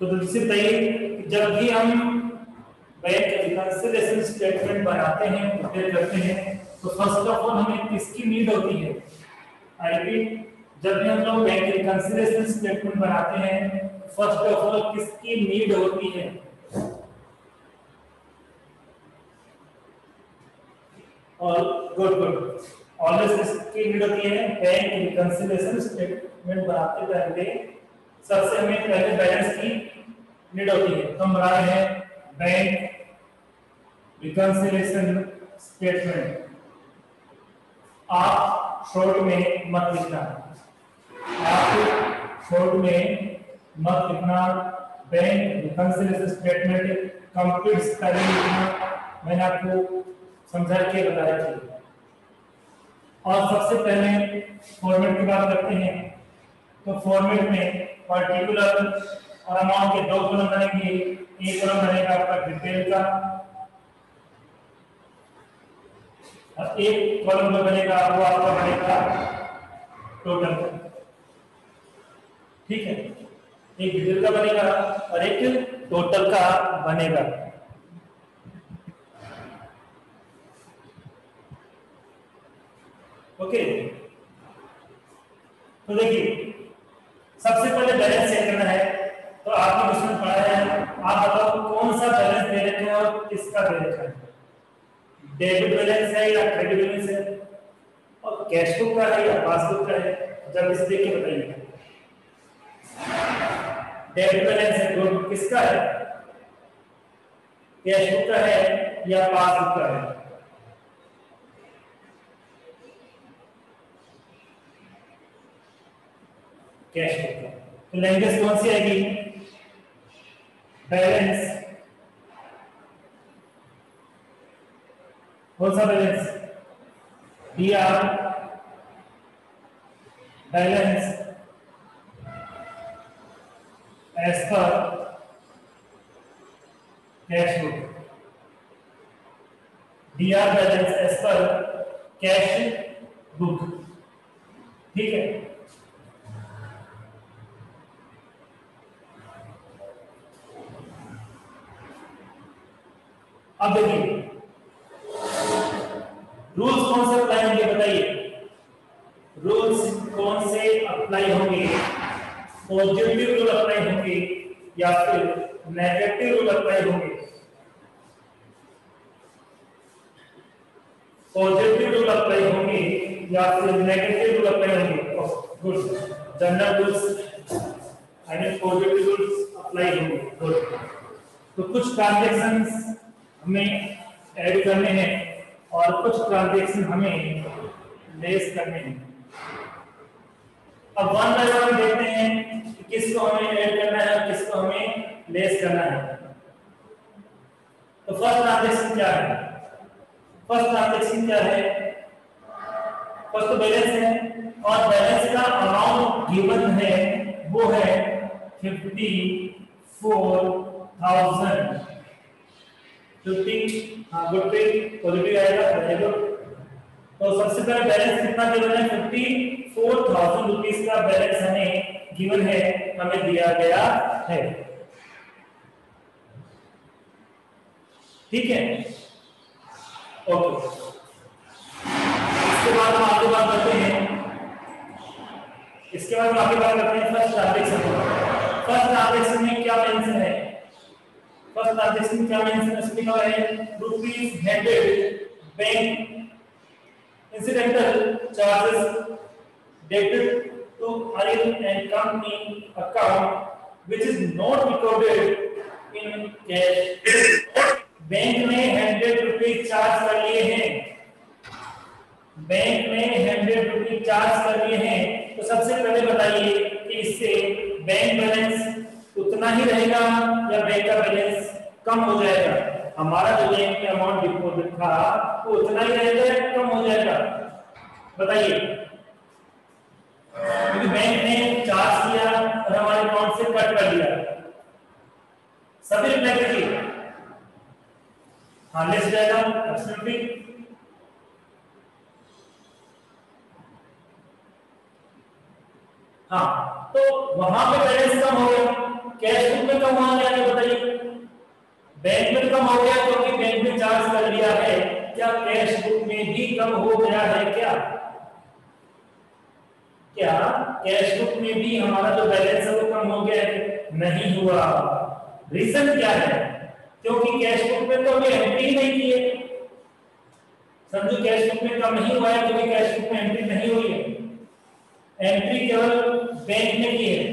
तो दूसरी बताइए जब भी हम बैंक रिकंसिलिएशन स्टेटमेंट बनाते हैं प्रिपेयर करते हैं तो फ़र्स्ट ऑफ़ ऑल हमें किसकी नीड होती है? आई रिपीट जब भी हम लोग बैंक रिकंसिलिएशन स्टेटमेंट बनाते हैं फ़र्स्ट ऑफ़ ऑल किसकी नीड होती है? और गुड गुड ऑलवेज किसकी नीड होती है? बैंक रिकंसिलिएशन स्टेटमेंट बनाते पहले, सबसे हमें पहले बैलेंस की नीड होती है। तो हम बना रहे हैं बैंक रिकंसिलिएशन स्टेटमेंट आप शॉर्ट में मत लिखना। आप शॉर्ट में मत लिखना। बैंक रिकंसिलिएशन स्टेटमेंट कंप्लीट पहले लिखना। मैंने आपको समझा के बताया था। और सबसे पहले फॉर्मेट की बात करते हैं। तो फॉर्मेट में पर्टिकुलर और अमाउंट के दो कॉलम बनेंगे एक कॉलम बनेगा आपका डिटेल का। और एक कॉलम जो बनेगा, वो आपका बनेगा टोटल ठीक है? एक डिटेल का बनेगा और एक टोटल का बनेगा। ओके तो देखिए, सबसे पहले बैलेंस चेक करना है। तो आपने क्वेश्चन पढ़ा है। आप बताओ कौन सा बैलेंस दे रहे हैं और किसका दे है? डेबिट बैलेंस है या क्रेडिट बैलेंस है? और कैश बुक का है या पासबुक का है? जब इसे देख के बताइए। डेबिट बैलेंस है गुड किसका है? कैश बुक का है या पासबुक का है? कैश बुक का। तो लैंग्वेज कौन सी आएगी? बैलेंस कौन सा balance D R balance as per cash book D R balance as per cash book ठीक है? अब देखिए। रूल्स कौन से अप्लाई होंगे बताइए। रूल्स कौन से अप्लाई होंगे? पॉजिटिव रूल अप्लाई होंगे या फिर नेगेटिव रूल अप्लाई होंगे? पॉजिटिव रूल अप्लाई होंगे या फिर नेगेटिव रूल अप्लाई होंगे? Good general rules I mean positive rules apply होंगे. गुड तो कुछ ट्रांजैक्शंस हमें ऐड करने हैं और कुछ ट्रांजेक्शन हमें लेस करने हैं। अब वन बाय वन देखते हैं कि किसको हमें ऐड करना है और किसको हमें लेस करना है। तो फ़र्स्ट ट्रांजेक्शन क्या है? फ़र्स्ट ट्रांजेक्शन क्या है? फ़र्स्ट तो बैलेंस है और बैलेंस का अमाउंट गिवन है, वो है फिफ्टी फोर थाउज़ेंड फिफ्टी हाँ गुड पे पॉजिटिव आएगा वेरी गुड तो सबसे पहले बैलेंस कितना गिवन है फिफ्टी फोर थाउज़ेंड रुपीज़ का बैलेंस हमें गिवन है, हमें दिया गया है। ठीक है? ओके इसके बाद हम आगे बात करते हैं। इसके बाद हम आगे बात करते हैं फ़र्स्ट ट्रांजेक्शन फ़र्स्ट ट्रांजेक्शन में क्या मेंशन है? फ़र्स्ट ट्रांजैक्शन क्या मेंशन है rupees headed bank incidental charges debited to IL and company account, which is not recorded in cash. Bank ने हंड्रेड रुपीज़ चार्ज कर लिए हैं. बैंक ने हंड्रेड रुपीज़ चार्ज कर लिए हैं. तो सबसे पहले बताइए कि इससे बैंक बैलेंस उतना ही रहेगा या बैंक का बैलेंस कम हो जाएगा। हमारा जो बैंक में अमाउंट डिपॉजिट था, वो उतना ही रहेगा या कम हो जाएगा? बताइए। क्योंकि बैंक ने चार्ज किया और हमारे अकाउंट से कट कर दिया। सभी रिप्लाई करिए? हाँ लेस जाएगा एब्सोल्युटली हाँ तो वहाँ पे बैलेंस कम हो गया। कैश बुक में कम हुआ क्या बताइए? बैंक में कम हो गया क्योंकि बैंक में चार्ज कर लिया है। क्या कैश बुक में भी कम हो गया है क्या? क्या कैश बुक में भी हमारा जो बैलेंस है वो कम हो गया है? नहीं हुआ। रीजन क्या है? क्योंकि कैश बुक में तो हमें एंट्री नहीं की है। समझो कैश बुक में कम नहीं हुआ है क्योंकि कैश बुक में एंट्री नहीं हुई है। एंट्री केवल बैंक में की है।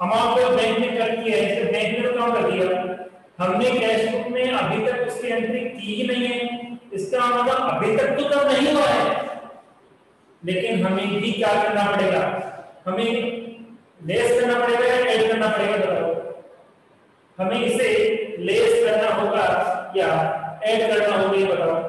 अमाउंट बैंक में कर की है बैंक में तो कम कर दिया। हमने कैश बुक में अभी तक उसकी एंट्री की ही नहीं है। इसका मतलब अभी तक तो कम नहीं हुआ है। लेकिन हमें भी क्या करना पड़ेगा? हमें लेस करना पड़ेगा या ऐड करना पड़ेगा बताओ? हमें इसे लेस करना होगा या ऐड करना होगा ये बताओ।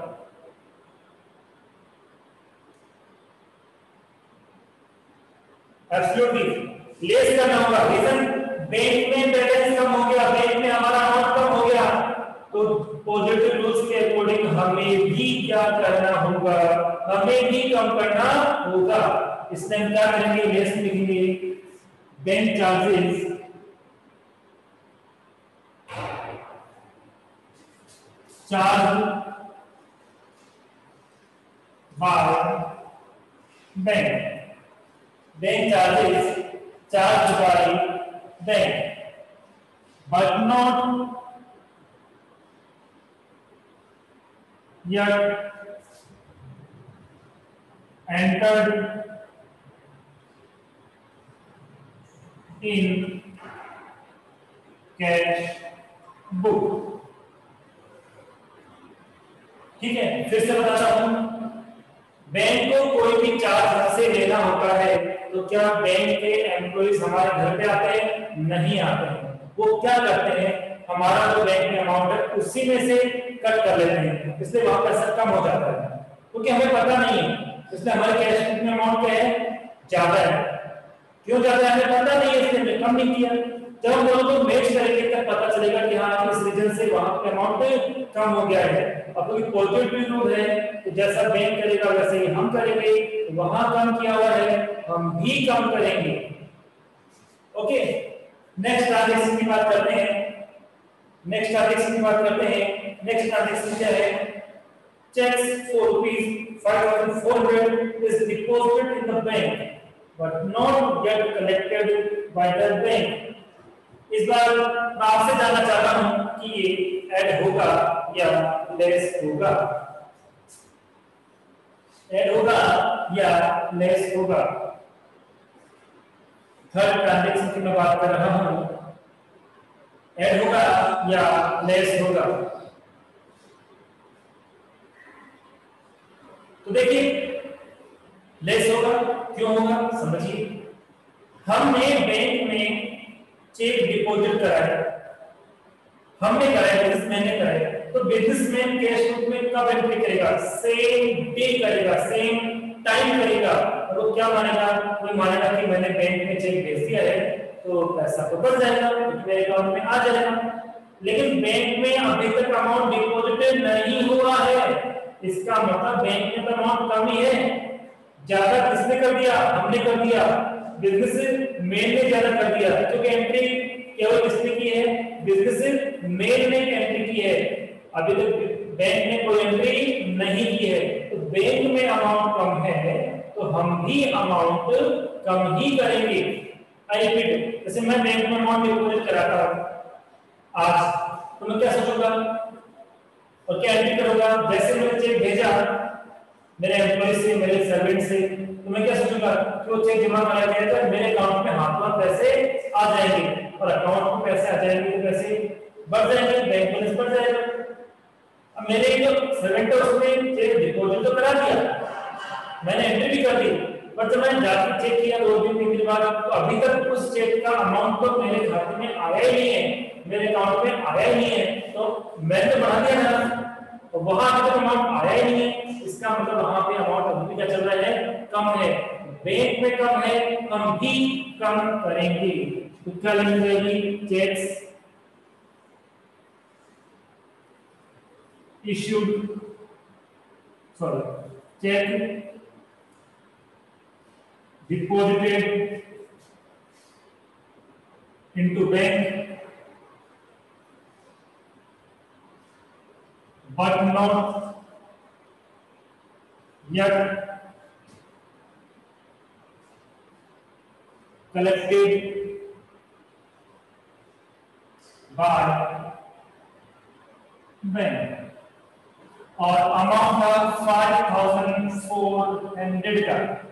एब्सोल्युटली लेस करना होगा। रीजन बैंक में बैलेंस कम हो गया। बैंक में हमारा अमाउंट कम हो गया तो पॉजिटिव रूल्स के अकॉर्डिंग हमें भी क्या करना होगा? हमें भी कम करना होगा। इसमें हम क्या करेंगे? लेस लिखेंगे। Bank charges charge by bank bank charges charge by bank but not yet, entered in cash book. ठीक है, फिर से बताता हूँ। बैंक को कोई भी चार्ज हमसे लेना होता है तो क्या बैंक के एम्प्लॉइज हमारे घर पे आते हैं? नहीं आते। हैं वो क्या करते हैं? हमारा जो बैंक में अमाउंट है, उसी में से कट कर लेते हैं। इसलिए वहाँ पैसा कम हो जाता है। क्योंकि हमें पता नहीं है। इसलिए हमारे कैश बुक में अमाउंट क्या है? ज़्यादा है। क्यों ज़्यादा है? हमें पता नहीं है, इसलिए हमने कम नहीं किया। जब हम दोनों को मैच करेंगे, तब पता चलेगा कि हाँ इस रीजन से वहाँ पे अमाउंट कम हो गया है। अब क्योंकि पॉजिटिव रूल है तो जैसा बैंक करेगा, वैसे ही हम करेंगे। वहाँ कम किया हुआ है, हम भी कम करेंगे। ओके नेक्स्ट ट्रांजेक्शन की बात करते हैं। नेक्स्ट ट्रांजेक्शन की बात करते हैं। नेक्स्ट ट्रांजेक्शन क्या है. Checks for rupees 5400 is deposited in the bank, but not yet collected by the bank. इस बार मैं आपसे जानना चाहता हूँ कि ये ऐड होगा या लेस होगा? ऐड होगा या लेस होगा? थर्ड ट्रांजेक्शन की मैं बात कर रहा हूँ. ऐड होगा या लेस होगा? तो देखिए लेस होगा, क्यों होगा? समझिए। हमने बैंक में चेक डिपॉजिट कराया। हमने कराया बिजनेसमैन ने कराया। तो बिजनेसमैन कैश बुक में कब एंट्री करेगा? सेम डे करेगा सेम टाइम करेगा। और वो क्या मानेगा? वो मानेगा कि मैंने बैंक में चेक भेज दिया है तो पैसा तो बढ़ जाएगा मेरे अकाउंट में आ जाएगा। लेकिन बैंक में अभी तक अमाउंट डिपॉजिटेड नहीं हुआ है। इसका मतलब बैंक में तो कम ही ज़्यादा किसने कर दिया? हमने कर दिया। बिज़नेस मेन ने ज़्यादा कर दिया। क्योंकि एंट्री केवल किसने की है? बिज़नेस मेन ने एंट्री की है। अभी तक तो बैंक ने कोई एंट्री नहीं की है। तो बैंक में अमाउंट कम है तो हम भी अमाउंट कम ही करेंगे। आई रिपीट जैसे मैं बैंक में अमाउंट डिपॉजिट कराता हूँ। आज तो मैं क्या सोचूँगा? और क्या एंट्री करूँगा जैसे मैंने चेक भेजा, मेरे एम्प्लॉय से, मेरे सर्वेंट से तो मैं क्या सोचूँगा कि वो चेक जमा कराया गया तो मेरे अकाउंट में हाथों पैसे आ जाएँगे और अकाउंट में पैसे आ जाएँगे तो पैसे बढ़ जाएँगे बैंक बैलेंस बढ़ जाएगा। अब मेरे जो सर्वेंट है उसने चेक डिपॉजिट तो करा दिया। मैंने एंट्री भी कर दी। पर जब मैंने जाकर चेक किया, दो दिन दिन बाद तो अभी तक उस चेक का अमाउंट तो मेरे खाते में आया ही नहीं है। मेरे अकाउंट में आया ही नहीं है। तो मैंने तो बढ़ा दिया ना तो वहाँ अभी तक अमाउंट आया ही नहीं है। इसका मतलब वहाँ पे अमाउंट अभी भी क्या चल रहा है? कम है। बैंक में कम है। हम भी कम करेंगे। तो क्या लिखेंगे cheques issued. Sorry. Check. Deposited into bank but not yet collected by bank और अमाउंट था फाइव थाउज़ेंड फोर हंड्रेड का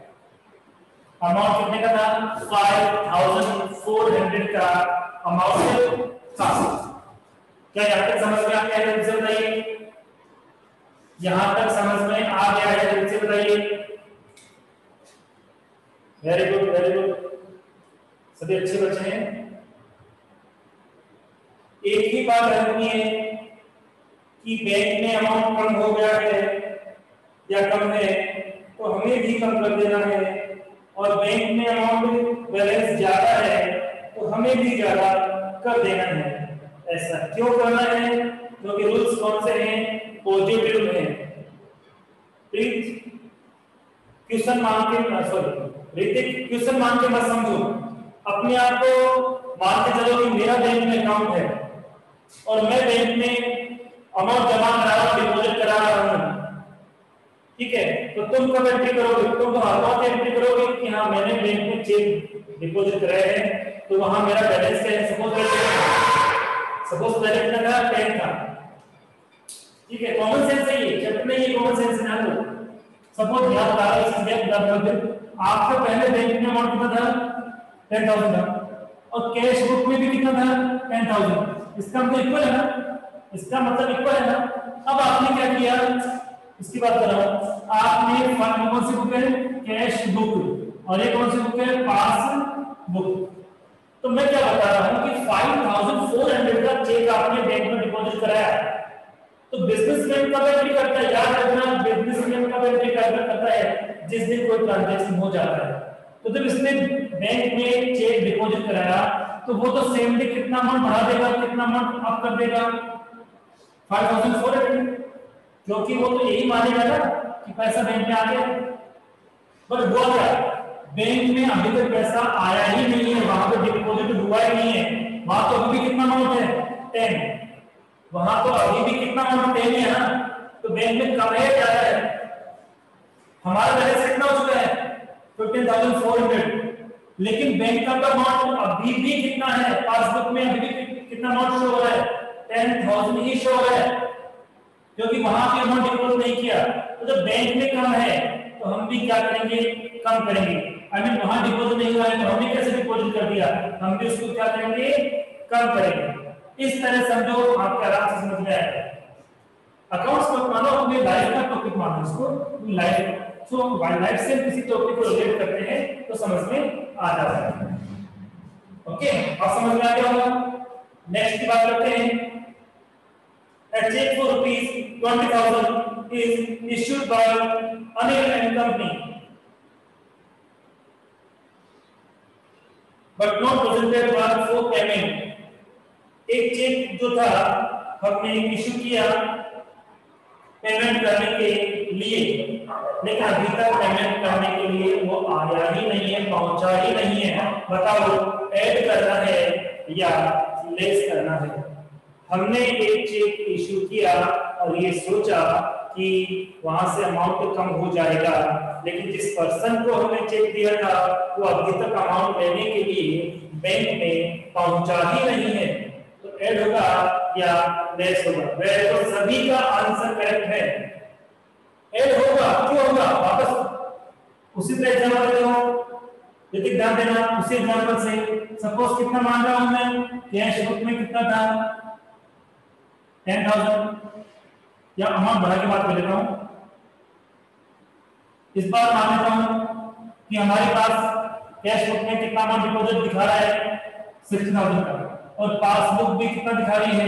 अमाउंट कितने का था? फाइव थाउज़ेंड फोर हंड्रेड का अमाउंट क्या यहाँ तक समझ में आ गया है जल्दी बताइए? यहाँ तक समझ में आ गया है जल्दी बताइए। वेरी गुड वेरी गुड सभी अच्छे बच्चे हैं। एक ही बात रखनी है कि बैंक में अमाउंट कम हो गया है या कम है तो हमें भी कम कर देना है। और बैंक में अमाउंट बैलेंस ज़्यादा है तो हमें भी ज़्यादा कर देना है। ऐसा क्यों करना है? क्योंकि रूल्स कौन से हैं? पॉजिटिव हैं। क्वेश्चन मान के सॉरी ऋतिक क्वेश्चन मान के मत समझो। अपने आप को मान के चलो कि मेरा बैंक में अकाउंट है और मैं बैंक में अमाउंट जमा करा रहा हूँ डिपॉजिट करा रहा हूँ। ठीक है? तो तुम कब एंट्री करोगे? तुम तो से एंट्री करोगे कि हाँ मैंने बैंक में चेक डिपॉजिट कराया है तो वहाँ मेरा बैलेंस क्या है? सपोज़ सपोज़ पहले कितना था टेन था ठीक है कॉमन सेंस है ये। चैप्टर में ये कॉमन सेंस है ना लो सपोज़ यहाँ हूँ इसलिए बता रहा हूँ। आपका पहले बैंक में अमाउंट कितना था? टेन थाउज़ेंड था। और कैश बुक में भी कितना था? टेन थाउज़ेंड इसका मतलब इक्वल है ना? इसका मतलब इक्वल है ना? अब आपने क्या किया? इसकी बात कर रहा हूँ। आपने फंड कौन सी बुक है? कैश बुक और ये कौन सी बुक है? पास बुक तो मैं क्या बता रहा हूँ कि 5400 का चेक आपने बैंक में डिपॉजिट कराया। तो बिजनेसमैन कब एंट्री करता है। याद रखना बिजनेसमैन कब एंट्री करता है। जिस दिन कोई ट्रांजैक्शन हो जाता है। तो जब इसने बैंक में चेक डिपॉजिट कराया तो वो तो सेम डे कितना अमाउंट बढ़ा देगा, कितना अमाउंट अप कर देगा? 5400 क्योंकि वो तो यही मानेगा ना कि पैसा बैंक में आ गया। बट हुआ क्या? बैंक में अभी तक पैसा आया ही नहीं है, वहाँ पर डिपॉजिट हुआ ही नहीं है। वहाँ तो अभी भी कितना अमाउंट है? टेन वहाँ तो अभी भी कितना अमाउंट टेन है ना? तो बैंक में कम है ज़्यादा है? हमारा बैलेंस कितना हो चुका है। फिफ्टीन थाउज़ेंड फोर हंड्रेड लेकिन बैंक का अमाउंट अभी भी कितना है? पासबुक में अभी भी कितना अमाउंट शो हो रहा है? टेन थाउज़ेंड ही शो हो रहा है। क्योंकि वहाँ पे अमाउंट डिपोजिट नहीं किया। तो जब बैंक में कम है तो हम भी क्या करेंगे? कम करेंगे। आई मीन वहाँ डिपोजिट नहीं हुआ है तो हमने कैसे डिपोजिट कर दिया? हम भी उसको क्या करेंगे? कम करेंगे। इस तरह समझो आपके से समझ में आएगा अकाउंट्स को मानो, अपने लाइफ का टॉपिक मानो इसको। लाइफ सो वाइल लाइफ से किसी टॉपिक को रिलेट करते हैं तो समझ में आ जाता है। ओके अब समझ में आ गया होगा। नेक्स्ट की बात करते हैं। Check for rupees 20,000 is issued by Anil and Company, but not presented for payment. एक चेक जो था हमने इशू किया पेमेंट करने के लिए। लेकिन अभी तक पेमेंट करने के लिए वो आया ही नहीं है पहुँचा ही नहीं है। बताओ ऐड करना है या लेस करना है? हमने एक चेक इशू किया और ये सोचा कि वहाँ से अमाउंट कम हो जाएगा, लेकिन जिस पर्सन को हमने चेक दिया था, वो अभी तक अमाउंट लेने के लिए बैंक में पहुँचा ही नहीं है। तो ऐड होगा या लेस होगा? वह तो सभी का आंसर करेक्ट है। ऐड होगा, क्यों होगा? वापस उसी तरह एग्जांपल देता हूँ? यदि ध्यान देना, उसी एग्जांपल से। सपोज़ कितना मान रहा हूँ मैं? कैश बुक में कितना था? टेन थाउज़ेंड या अमाउंट बढ़ा के बात कर लेता हूँ। इस बार मान लेता हूँ कि हमारे पास कैश बुक में कितना अमाउंट डिपॉजिट दिखा रहा है? सिक्सटी थाउज़ेंड का। और पासबुक भी कितना दिखा रही है?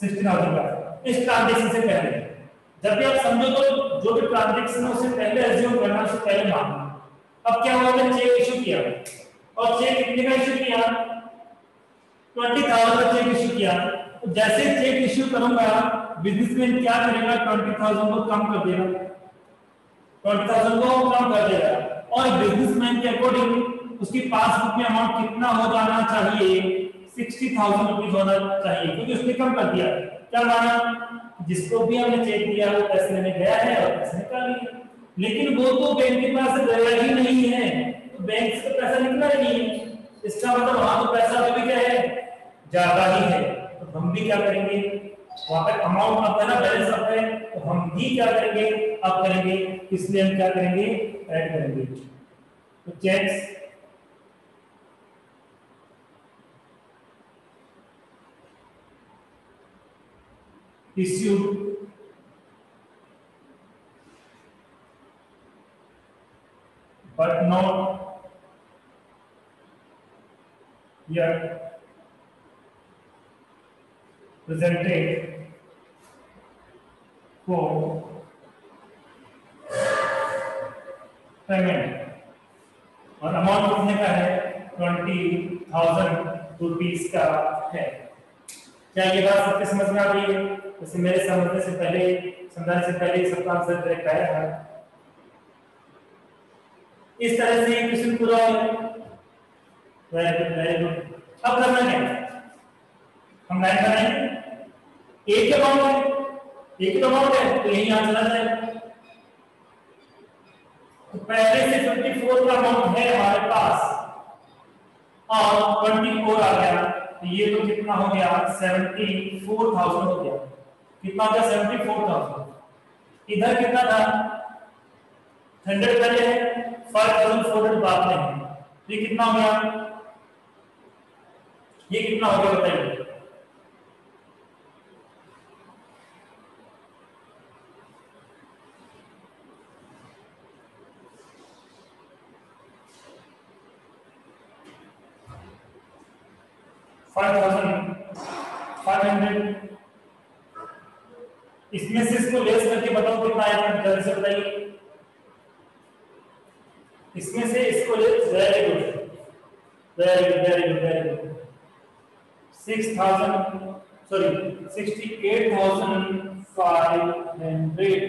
सिक्सटी थाउज़ेंड का। इस ट्रांजेक्शन से पहले। जब भी आप समझो तो जो भी ट्रांजेक्शन है उससे पहले एज्यूम करना उससे पहले मानना। अब क्या हुआ? मैंने चेक इशू किया। और चेक कितने का इशू किया? ट्वेंटी थाउज़ेंड का चेक इशू किया। जैसे चेक इश्यू करूँगा बिजनेसमैन क्या करेगा? ट्वेंटी थाउज़ेंड को कम कर देगा। ट्वेंटी थाउज़ेंड को कम कर देगा। और बिजनेसमैन के अकॉर्डिंग उसकी पासबुक में अमाउंट कितना हो जाना चाहिए? सिक्सटी थाउज़ेंड रुपीज़ होना चाहिए, क्योंकि उसने कम कर दिया। क्या माना जिसको भी हमने चेक दिया वो पैसे लेने गया है और पैसे निकाल लिए। लेकिन वो तो बैंक के पास गया ही नहीं है। तो बैंक से पैसा निकला ही नहीं। है इसका मतलब वहाँ तो पैसा अभी क्या है? ज़्यादा ही है। तो हम भी क्या करेंगे? वहाँ पर अमाउंट है ना बैलेंस अब है तो हम भी क्या करेंगे? अब करेंगे। इसलिए हम क्या करेंगे? ऐड करेंगे। तो cheques but not yet presented for payment. और अमाउंट कितने का है? ट्वेंटी थाउज़ेंड रुपीज़ का है। क्या ये बात सबके समझ में आ रही है? जैसे मेरे समझने से पहले, समझाने से पहले सबका आंसर करेक्ट आया था। इस तरह से ये क्वेश्चन पूरा हो वेरी गुड वेरी गुड अब करना क्या? हम लाइन बनाएँगे? एक ही अमाउंट है। एक ही अमाउंट है तो यही आंसर आ जाएगा तो पहले से 54 का अमाउंट है हमारे पास और 24 आ गया तो ये तो कितना हो गया? 74,000 हो गया। कितना हो गया? 74,000 इधर कितना था? 100 पहले है फाइव थाउज़ेंड फोर हंड्रेड बाद में है ये कितना हो गया? ये कितना हो गया बताइए। इसमें से इसको लेस करके बताओ कितना आएगा, जल्दी से बताइए। इसमें से इसको ले very good very good very good very good six thousand sorry sixty eight thousand five hundred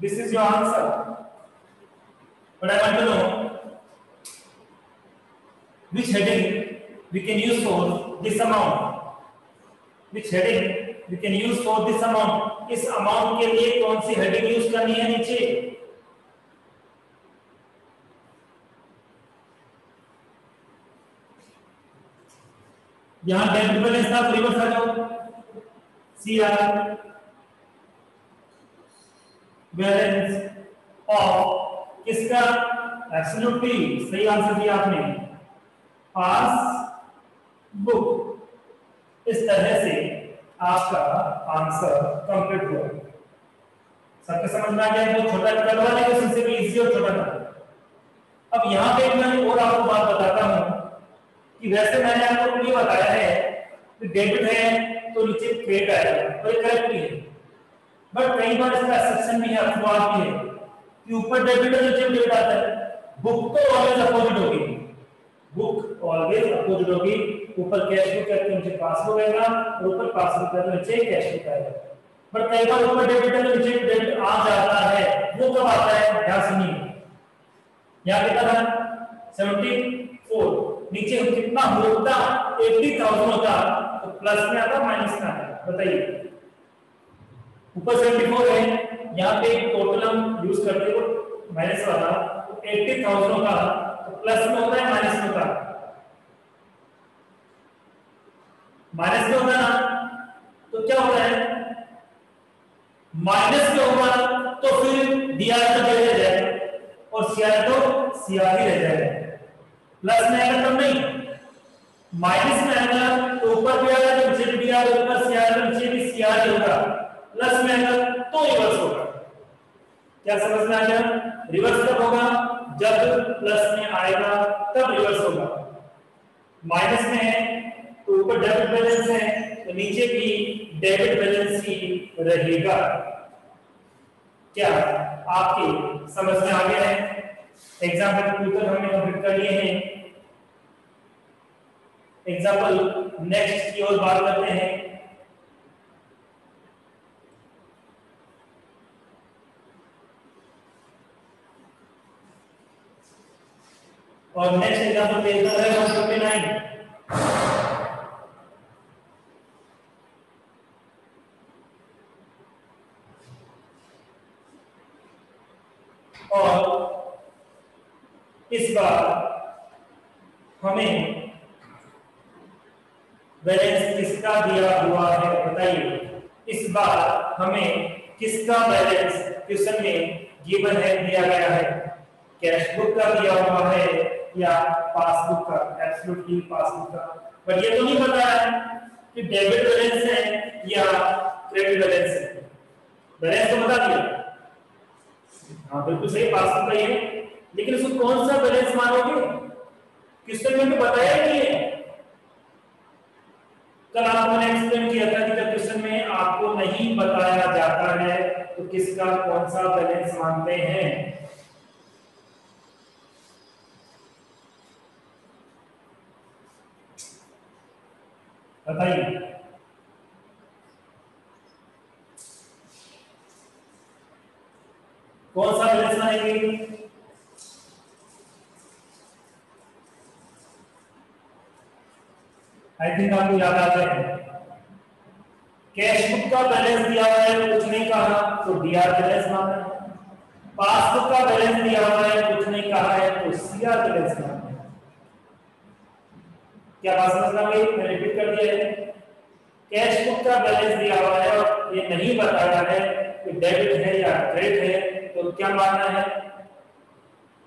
this is your answer but I want to know, which heading? We can use for this amount. Which heading we can use for this amount? इस amount के लिए कौन सी heading use करनी है नीचे? यहाँ debit balance था reverse आ जाओ सी आर बैलेंस ऑफ़ किसका एब्सोल्युटली सही आंसर दिया आपने पास बुक इस तरह से आपका आंसर कंप्लीट हुआ। सबके समझ में आ गया? तो छोटा कल वाले क्वेश्चन से भी इजी और छोटा था अब यहाँ पे मैं और आपको बात बताता हूँ कि वैसे मैंने आपको ये बताया है कि डेबिट है तो नीचे क्रेडिट आएगा तो ये करेक्ट भी है। बट कई बार इसका एक्सेप्शन भी है अपवाद भी है कि ऊपर डेबिट है नीचे क्रेडिट आता है। बुक तो ऑलवेज अपोजिट होगी। बुक ऑलवेज अपोजिट होगी। ऊपर कैश बुक है तो नीचे पासबुक आएगा और ऊपर पासबुक है तो नीचे कैश बुक आएगा बट कई बार ऊपर डेबिट है तो नीचे क्रेडिट आ जाता है, वो कब आता है? ध्यान सुनिए। यहाँ कितना था 74 नीचे कितना होता? एट्टी थाउज़ेंड होता। तो प्लस में आता माइनस में आता। बताइए। ऊपर सेवेंटी फोर है, यहाँ पे टोटल हम यूज़ करते हो माइनस वाला। तो एट्टी थाउज़ेंड होगा तो प्लस में होता है माइनस में होता। माइनस में होता ना तो क्या होता है? माइनस में होगा तो फिर डीआर तो रह जाएगा और सीआर तो सीआर ही रह जाएगा प्लस में आएगा तब नहीं। माइनस में आएगा तो ऊपर भी आएगा तो नीचे भी आएगा ऊपर सी आएगा नीचे भी सी आर होगा प्लस में आएगा तो रिवर्स होगा। क्या समझ में आ गया? रिवर्स कब होगा जब प्लस में आएगा, तब रिवर्स होगा। माइनस में है तो ऊपर डेबिट बैलेंस है तो नीचे भी डेबिट बैलेंस ही रहेगा। क्या आपकी समझ में आ गया है? एग्ज़ाम्पल टू हमने कंप्लीट कर लिए हैं। एग्ज़ाम्पल नेक्स्ट की ओर बात करते हैं। और नेक्स्ट एग्ज़ाम्पल देखना है 159 और इस बार हमें बैलेंस किसका दिया हुआ है बताइए। इस बार हमें किसका बैलेंस क्वेश्चन में गिवन है दिया गया है? कैश बुक का दिया हुआ है या पासबुक का? एब्सोल्युटली पासबुक का। पर ये तो नहीं पता है कि डेबिट बैलेंस है या क्रेडिट बैलेंस है। बैलेंस तो बता दिया। हाँ बिल्कुल सही पासबुक का ही लेकिन उसको कौन सा बैलेंस मानोगे क्वेश्चन में तो बताया नहीं है कल आपको मैंने एक्सप्लेन किया था कि जब क्वेश्चन में आपको नहीं बताया जाता है तो किसका कौन सा बैलेंस मानते हैं? बताइए। कौन सा बैलेंस मानेंगे आई थिंक आपको याद आ जाए कैश बुक का बैलेंस दिया हुआ है, कुछ नहीं कहा तो डीआर बैलेंस मानना है। पासबुक का बैलेंस दिया हुआ है, कुछ नहीं कहा है तो सीआर बैलेंस मानना है। क्या बात समझ में गई? मैं रिपीट कर दिया है। कैश बुक का बैलेंस दिया हुआ है, और ये नहीं बताया है कि डेबिट है या क्रेडिट है। तो क्या मानना है?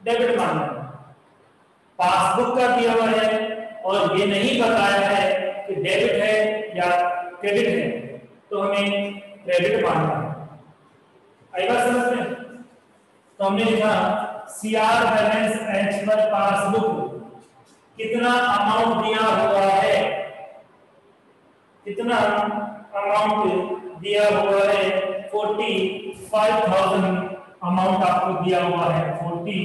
डेबिट मानना है। पासबुक का दिया हुआ है और ये नहीं बताया है कि डेबिट है या क्रेडिट है तो हमें क्रेडिट मानना है। आई बात समझ में? तो हमने लिखा CR balance as per passbook कितना अमाउंट दिया हुआ है? कितना अमाउंट दिया हुआ है? फोर्टी फाइव थाउज़ेंड अमाउंट आपको दिया हुआ है फोर्टी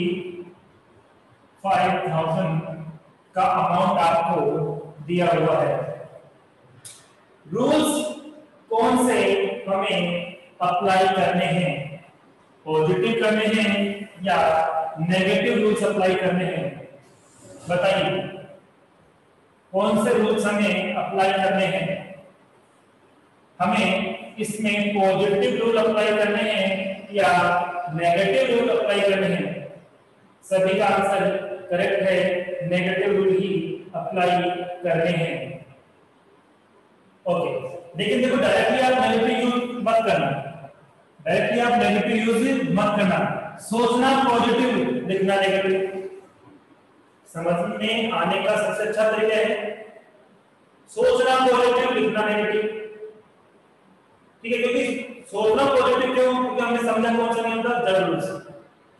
फाइव थाउज़ेंड का अमाउंट आपको दिया हुआ है। रूल्स कौन से हमें अप्लाई करने हैं? पॉजिटिव करने हैं या नेगेटिव रूल्स अप्लाई करने हैं? बताइए। कौन से रूल्स हमें अप्लाई करने हैं? हमें इसमें पॉजिटिव रूल अप्लाई करने हैं या नेगेटिव रूल अप्लाई करने हैं। सभी का आंसर करेक्ट है नेगेटिव रूल ही अप्लाई करने हैं। ओके लेकिन देखो डायरेक्टली आप नेगेटिव यूज़ मत करना। डायरेक्टली आप नेगेटिव यूज़ मत करना। सोचना पॉजिटिव लिखना नेगेटिव समझ में आने का सबसे अच्छा तरीका है। सोचना पॉजिटिव लिखना नेगेटिव ठीक है, क्योंकि सोचना पॉजिटिव क्यों? क्योंकि हमने समझा कौन सा नहीं होता जनरल रूल्स।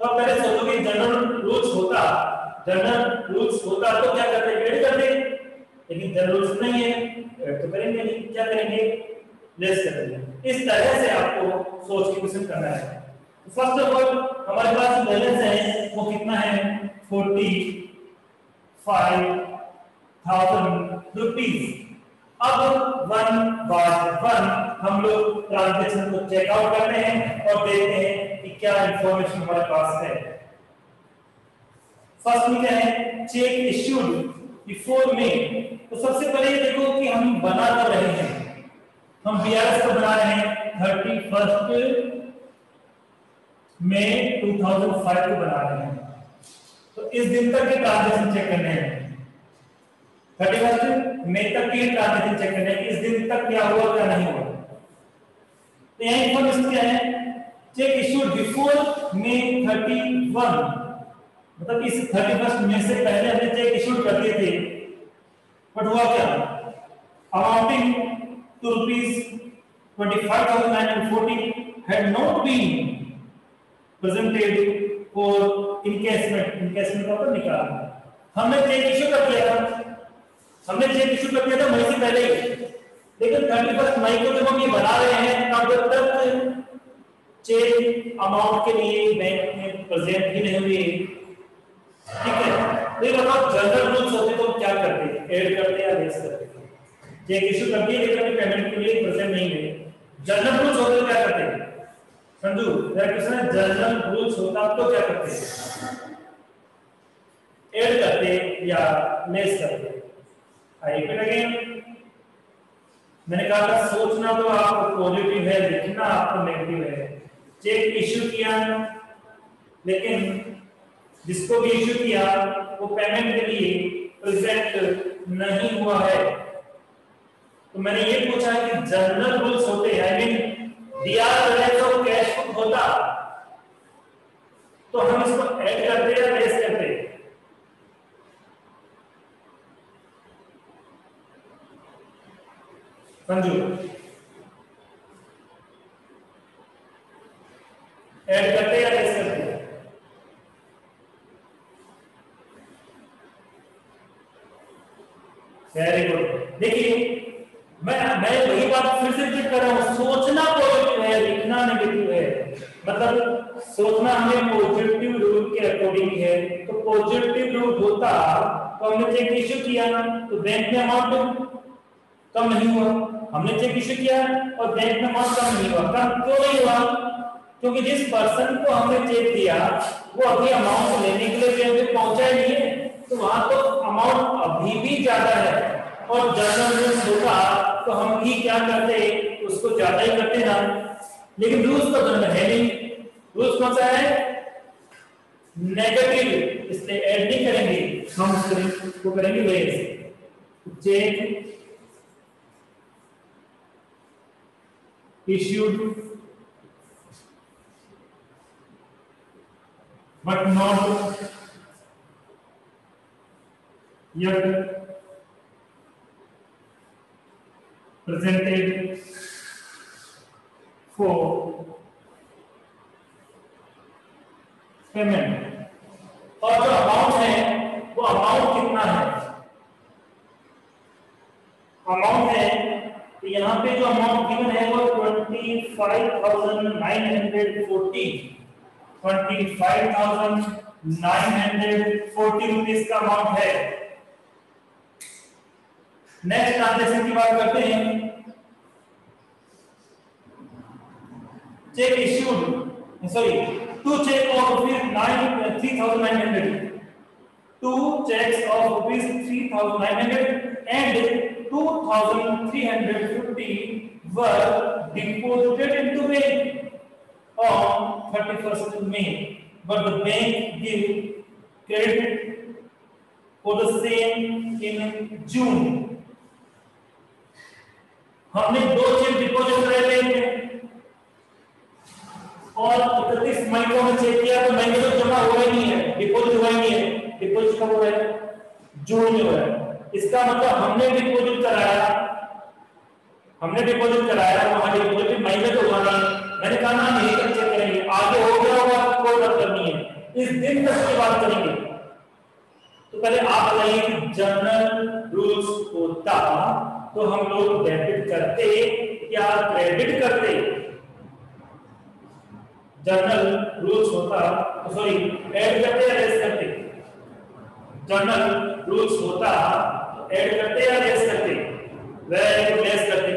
तो पहले सोचोगे जनरल रूल्स होता, जनरल रूल्स होता तो क्या करते? ग्रेड करते। लेकिन जनरल रूल्स नहीं है। तो करेंगे नहीं। क्या करेंगे? लेस करेंगे इस तरह से आपको सोच के क्वेश्चन करना है। फ़र्स्ट ऑफ़ ऑल हमारे पास बैलेंस है। वो कितना है? फोर्टी फाइव थाउज़ेंड अब वन बाय वन हम लोग ट्रांजेक्शन को चेकआउट करते हैं और देखते हैं कि क्या इंफॉर्मेशन हमारे पास है। फ़र्स्ट में क्या है चेक इश्यूड बिफोर में तो सबसे पहले ये देखो कि हम बना तो रहे हैं। हम बीआरएस को बना रहे हैं thirty first May two thousand five को बना रहे हैं। तो इस दिन तक के ट्रांजेक्शन चेक करने हैं। थर्टी फ़र्स्ट मई तक के ट्रांजेक्शन चेक करने हैं इस दिन तक क्या हुआ, क्या नहीं हुआ। तो यहाँ इंफॉर्मेशन क्या है? Cheque issued before May thirty one मतलब इस थर्टी फ़र्स्ट में से पहले हमने चेक इशू कर दिए थे। बट हुआ क्या? Amounting to rupees twenty five thousand nine hundred forty had not been presented for encashment encashment का निकालना। हमने चेक इशू कर दिया था? हमने चेक इशू कर दिया था मई से पहले ही। लेकिन थर्टी फ़र्स्ट मई को जब हम ये बना रहे हैं, तब तक चेक अमाउंट के लिए बैंक में प्रेजेंट ही नहीं हुई। ठीक है? तो ये बताओ जनरल रूल्स होते तो क्या करते? ऐड करते या लेस करते? ये इशू कर दिए, लेकिन अभी पेमेंट के लिए प्रेजेंट नहीं है जनरल रूल्स होते तो क्या करते? संजू मेरा क्वेश्चन है जनरल रूल्स होता तो क्या करते? ऐड करते या लेस करते? आई रिपीट अगेन मैंने कहा था सोचना तो आपको पॉजिटिव है, लिखना आपको नेगेटिव है। चेक इश्यू किया। लेकिन जिसको भी इश्यू किया, वो पेमेंट के लिए प्रेजेंट नहीं हुआ है। तो मैंने ये पूछा कि जनरल रूल्स होते हैं आई मीन दिया तो कैश बुक होता। तो हम इसको ऐड करते संजू ऐड करते या लेस करते वेरी गुड देखिए मैं मैं वही बात फिर से रिपीट कर रहा हूँ। सोचना पॉजिटिव है, लिखना नेगेटिव है। मतलब सोचना हमें पॉजिटिव रूल के अकॉर्डिंग है। तो पॉजिटिव रूल होता तो हमने चेक इश्यू किया तो बैंक में अमाउंट कम नहीं हुआ। हमने चेक इश्यू किया और बैंक में अमाउंट कम नहीं हुआ। कम क्यों नहीं हुआ? क्योंकि जिस पर्सन को हमने चेक दिया वो अभी अमाउंट लेने के लिए बैंक में पहुँचा ही नहीं है। तो वहाँ तो अमाउंट अभी भी ज़्यादा है और रूल्स होता तो हम भी क्या करते उसको ज़्यादा ही करते ना। लेकिन रूल्स तो जनरल है नहीं। रूल्स कौन सा है? नेगेटिव इसलिए ऐड नहीं करेंगे। हम उसको करेंगे veg cheque issued but not yet presented for payment और जो अमाउंट है वो अमाउंट कितना है अमाउंट है तो यहाँ पे जो अमाउंट गिवन है वो twenty five thousand nine hundred forty twenty five thousand nine hundred forty rupees का अमाउंट है। नेक्स्ट ट्रांजेक्शन की बात करते हैं। Cheque issued sorry two cheque of rupees nine three thousand nine hundred two cheques of rupees three thousand nine hundred and 2350 were deposited into bank on 31st May, but the bank gave credit for the same in June. हमने दो cheque deposit करे bank में और 31 मई को हमने check किया तो मई में तो जमा हुआ ही नहीं है। डिपॉजिट हुआ ही नहीं है। डिपॉजिट कब हुआ है? जून में हुआ है। इसका मतलब हमने डिपॉजिट कराया। हमने डिपॉजिट कराया वहाँ डिपॉजिट मई में तो हुआ नहीं मैंने कहा ना यही तक चेक करेंगे। आगे हो गया होगा कोई बात करनी है। इस दिन तक की बात करेंगे। तो पहले आप बताइए कि जनरल रूल्स होता तो हम लोग डेबिट करते, या क्रेडिट करते? जनरल रूल्स होता तो सॉरी ऐड करते या लेस करते? जनरल रूल्स होता ऐड करते या लेस करते? वेरी गुड लेस करते।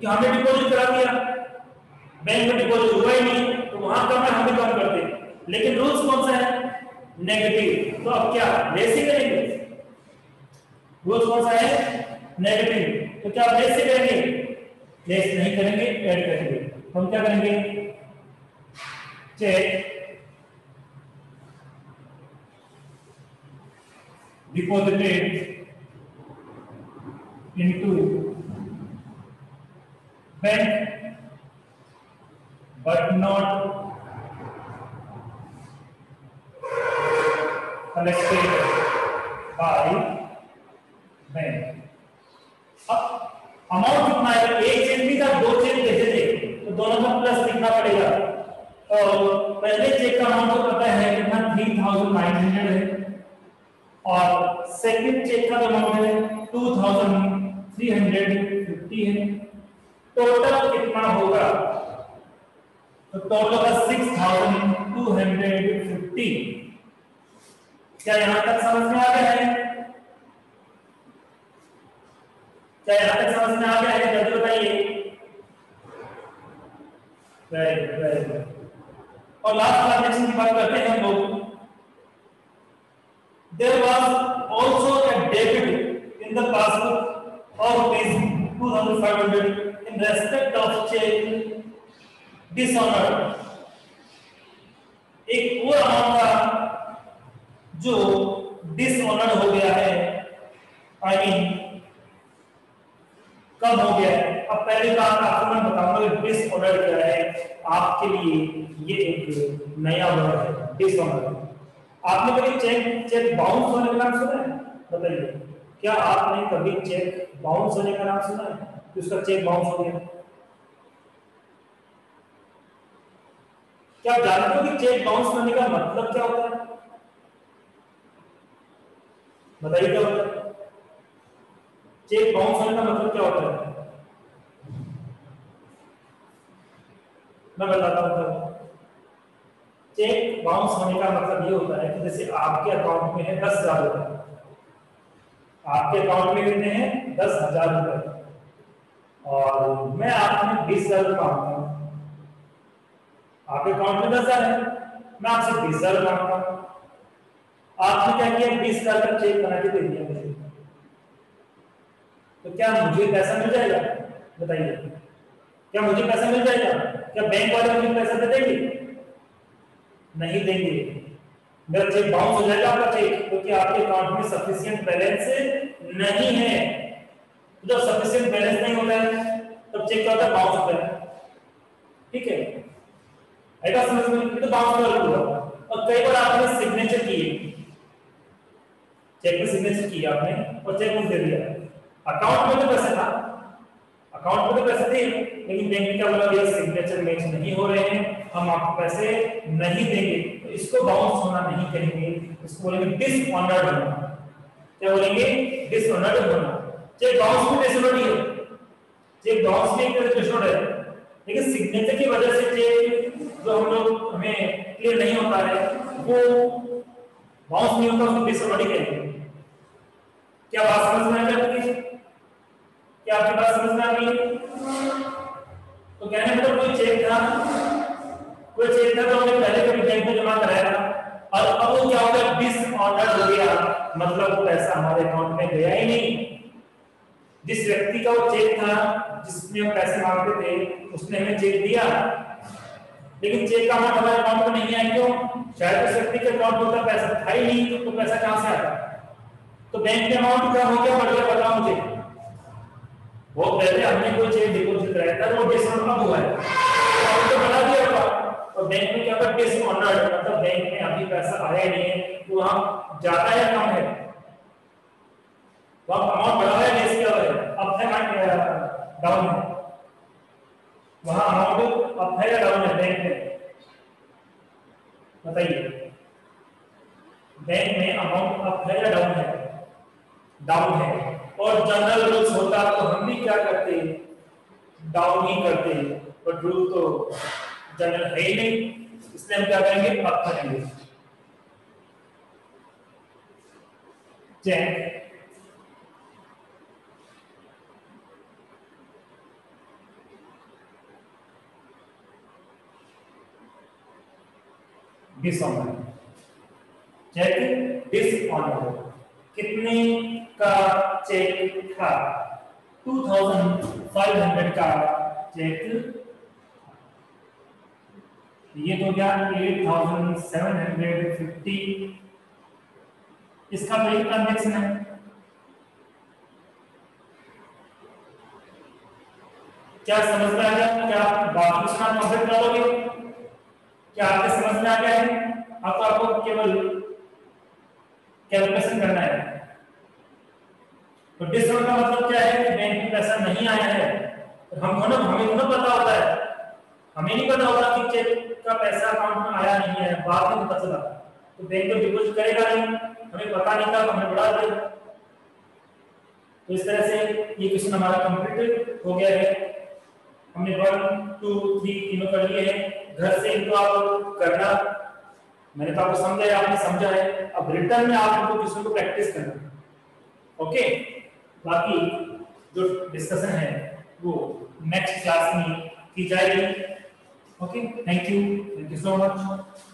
कि हमने डिपॉजिट करा दिया। बैंक में डिपॉजिट हुआ ही नहीं तो वहाँ कम है हम कम करते? लेकिन रूल्स कौन सा है? नेगेटिव तो अब क्या? लेस ही करेंगे? रूल्स कौन सा है? नेगेटिव तो क्या लेस ही करेंगे? लेस नहीं करेंगे ऐड करेंगे। हम क्या करेंगे? Cheque deposited into bank but not collected by bank. अब अमाउंट कितना है? एक चेक भी था, दो चेक भेजे थे? तो दोनों का प्लस लिखना पड़ेगा? और पहले चेक का अमाउंट तो पता है कितना? थ्री थाउज़ेंड नाइन हंड्रेड है। और सेकंड चेक का अमाउंट है two thousand three hundred fifty है। टोटल कितना होगा? तो टोटल होगा six thousand two hundred fifty क्या यहाँ तक समझ में आ गया है? क्या यहाँ तक समझ में आ गया है? जल्दी बताइए। और लास्ट ट्रांजेक्शन की बात करते हैं हम लोग। There was also a debit in the passbook. Of rupees 2500 in respect of check dishonored एक और अमाउंट था जो डिसऑनर्ड हो गया है आई मीन कब हो गया है? अब पहले बात आपको मैं बताऊँगा डिसऑनर्ड क्या है। आपके लिए ये एक नया वर्ड है डिसऑनर्ड आपने कभी चेक चेक बाउंस होने का नाम सुना है? बताइए। क्या आपने कभी चेक बाउंस होने का नाम सुना है? कि उसका चेक बाउंस हो गया? क्या जानते हो कि चेक बाउंस होने का मतलब क्या होता है? बताइए क्या होता है? चेक बाउंस होने का मतलब क्या होता है? मैं बताता हूँ चेक बाउंस होने का मतलब ये होता है कि जैसे आपके अकाउंट में है दस हज़ार रुपए। आपके अकाउंट में कितने हैं? दस हज़ार रुपए। और मैं आपने बीस हज़ार माँगता हूँ आपके अकाउंट में दस हज़ार है। मैं आपसे बीस हज़ार माँगता हूँ। आपने क्या किया? बीस हज़ार का चेक बना के दे दिया मुझे। तो क्या मुझे पैसा मिल जाएगा? बताइए। क्या मुझे पैसा मिल जाएगा? क्या बैंक वाले मुझे पैसा दे देंगे? नहीं देंगे। चेक बाउंस हो जाएगा आपका चेक क्योंकि आपके अकाउंट में सफिशिएंट बैलेंस नहीं है। तो जब सफिशिएंट बैलेंस नहीं होता है, तब चेक क्या होता है बाउंस होता है। ठीक है? ऐसा समझ में, ये तो बाउंस वाला होगा और कई बार आपने सिग्नेचर किए। चेक पे सिग्नेचर किया आपने, और चेक बुक दे दिया। अकाउंट में तो पैसा था। अकाउंट में तो पैसे थे, लेकिन बैंक ने क्या बोला सिग्नेचर मैच नहीं हो रहे हैं। हम आपको पैसे नहीं देंगे। तो इसको बाउंस होना नहीं कहेंगे इसको बोलेंगे डिसऑनर्ड होना। क्या बोलेंगे? डिसऑनर्ड होना। चेक बाउंस भी डिसऑनर्ड ही है। चेक बाउंस भी एक डिसऑनर्ड है? लेकिन सिग्नेचर की वजह से चेक जो हम लोग हमें क्लियर नहीं होता है वो बाउंस नहीं होता, उसको डिसऑनर्ड कहेंगे क्या बात समझ में आ रही है क्या आपकी बात समझ में आ रही है तो कहने मतलब कोई चेक था? चेक था तो हमने पहले कभी बैंक में जमा कराया था। और अब वो क्या हो डिसऑर्डर हो गया। मतलब वो पैसा हमारे अकाउंट में गया ही नहीं। जिस व्यक्ति का वो चेक था जिसने हम पैसे मांगते थे, उसने हमें चेक दिया। लेकिन चेक का अमाउंट हमारे अकाउंट में नहीं आया क्यों? शायद उस व्यक्ति के अकाउंट में पैसा था ही नहीं तो पैसा कहाँ से आता? तो बैंक के अमाउंट कम हो गया बढ़ गया बताओ मुझे। वो पहले हमने कोई चेक डिपॉजिट कराया था, वो डिसऑनर अब हुआ है। तो बना दिया और बैंक में क्या होगा डिसऑनर्ड मतलब बैंक में अभी पैसा आया ही नहीं है तो वहाँ ज़्यादा है कम है। वहाँ अमाउंट बढ़ा है लेस क्या है अब है मान डाउन है। वहाँ अमाउंट अप है या डाउन है बैंक में? बताइए। बैंक में अमाउंट अप है या डाउन है? डाउन है। और जनरल रूल्स होता तो हम भी क्या करते डाउन ही करते बट रूल तो जनरल है ही नहीं, इसलिए हम क्या करेंगे? अप करेंगे चेक डिसऑनर चेक डिसऑनर कितने का चेक था? 2500 का चेक ये तो क्या 8750 इसका तो एक ट्रांजेक्शन है? क्या समझ में आ गया? क्या आप बाकी सुना कंप्लीट करोगे? क्या आपके समझ में आ गया है? अब तो आपको केवल कैलकुलेशन करना है। तो डिसऑर्डर का मतलब क्या है? कि बैंक में पैसा नहीं आया है। तो हम हमें तो पता होता है। हमें नहीं पता होता कि चेक का पैसा अकाउंट में आया नहीं है, बाद में पता चला। तो बैंक तो डिपॉजिट करेगा नहीं, हमें पता नहीं था तो हमें बढ़ा दिया। तो इस तरह से ये क्वेश्चन हमारा कंप्लीट हो गया है। हमने वन टू थ्री तीनों कर लिए हैं। घर से इनको आप करना। मैंने तो आपको समझाया, आपने समझा है। अब रिटर्न में आप इनको क्वेश्चन को प्रैक्टिस करना। ओके बाकी जो डिस्कशन है, वो नेक्स्ट क्लास में की जाएगी। Okay thank you thank you so much